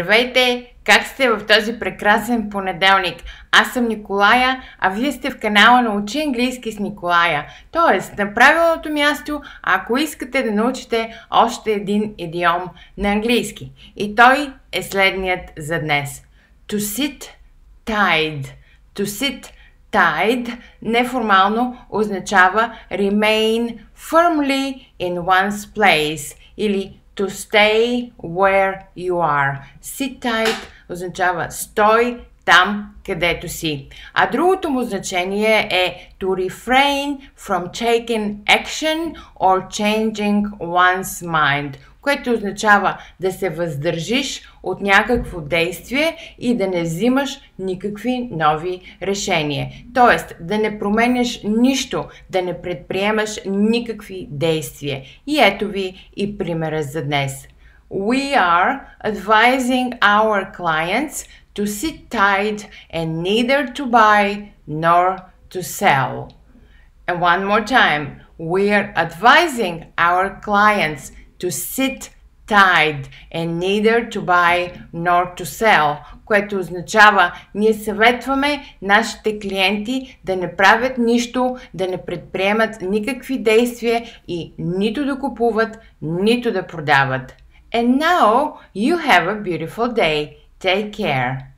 Здравейте! Как сте в този прекрасен понеделник? Аз съм Николая, а вие сте в канала Научи английски с Николая. Тоест, на правилното място, ако искате да научите още един идиом на английски. И той е следният за днес. To sit tied. To sit tied неформално означава remain firmly in one's place или to stay where you are. Sit tight означава стой там, където си. А другото му значение е to refrain from taking action or changing one's mind – което означава да се въздържиш от някакво действие и да не взимаш никакви нови решения. Тоест, да не променяш нищо, да не предприемаш никакви действия. И ето ви и примера за днес. We are advising our clients to sit tight and neither to buy nor to sell. And one more time, we are advising our clients to sit tied and neither to buy nor to sell, което означава ние съветваме нашите клиенти да не правят нищо, да не предприемат никакви действия и нито да купуват, нито да продават. And now you have a beautiful day. Take care.